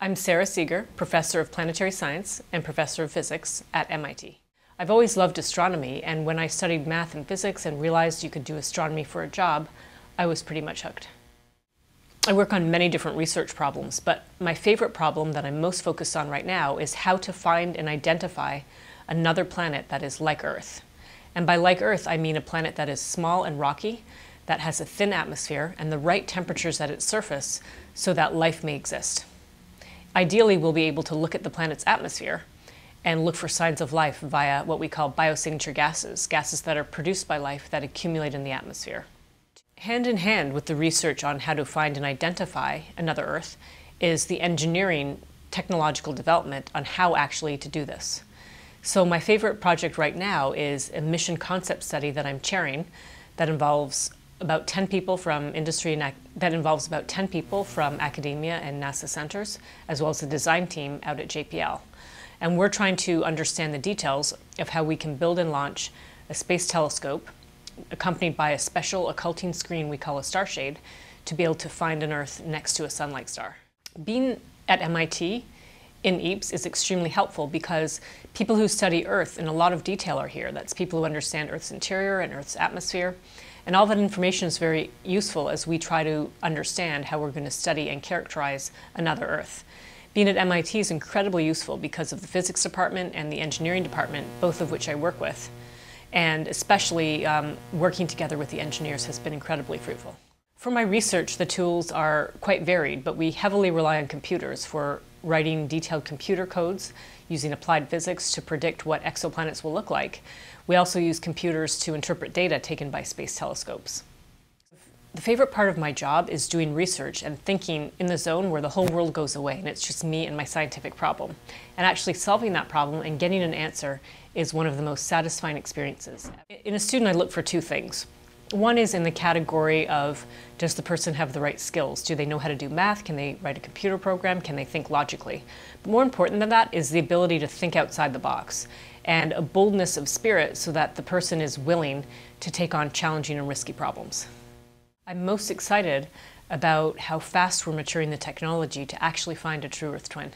I'm Sara Seager, Professor of Planetary Science and Professor of Physics at MIT. I've always loved astronomy, and when I studied math and physics and realized you could do astronomy for a job, I was pretty much hooked. I work on many different research problems, but my favorite problem that I'm most focused on right now is how to find and identify another planet that is like Earth. And by like Earth, I mean a planet that is small and rocky, that has a thin atmosphere and the right temperatures at its surface so that life may exist. Ideally, we'll be able to look at the planet's atmosphere and look for signs of life via what we call biosignature gases, gases that are produced by life that accumulate in the atmosphere. Hand in hand with the research on how to find and identify another Earth is the engineering technological development on how actually to do this. So my favorite project right now is a mission concept study that I'm chairing that involves about 10 people from industry and that involves about 10 people from academia and NASA centers, as well as the design team out at JPL. And we're trying to understand the details of how we can build and launch a space telescope accompanied by a special occulting screen we call a starshade to be able to find an Earth next to a sun-like star. Being at MIT in EAPS is extremely helpful because people who study Earth in a lot of detail are here. That's people who understand Earth's interior and Earth's atmosphere. And all that information is very useful as we try to understand how we're going to study and characterize another Earth. Being at MIT is incredibly useful because of the physics department and the engineering department, both of which I work with. And especially um, working together with the engineers has been incredibly fruitful. For my research, the tools are quite varied, but we heavily rely on computers for writing detailed computer codes using applied physics to predict what exoplanets will look like. We also use computers to interpret data taken by space telescopes. The favorite part of my job is doing research and thinking in the zone where the whole world goes away and it's just me and my scientific problem. And actually solving that problem and getting an answer is one of the most satisfying experiences. In a student, I look for two things. One is in the category of does the person have the right skills? Do they know how to do math? Can they write a computer program? Can they think logically? But more important than that is the ability to think outside the box and a boldness of spirit so that the person is willing to take on challenging and risky problems. I'm most excited about how fast we're maturing the technology to actually find a true Earth twin.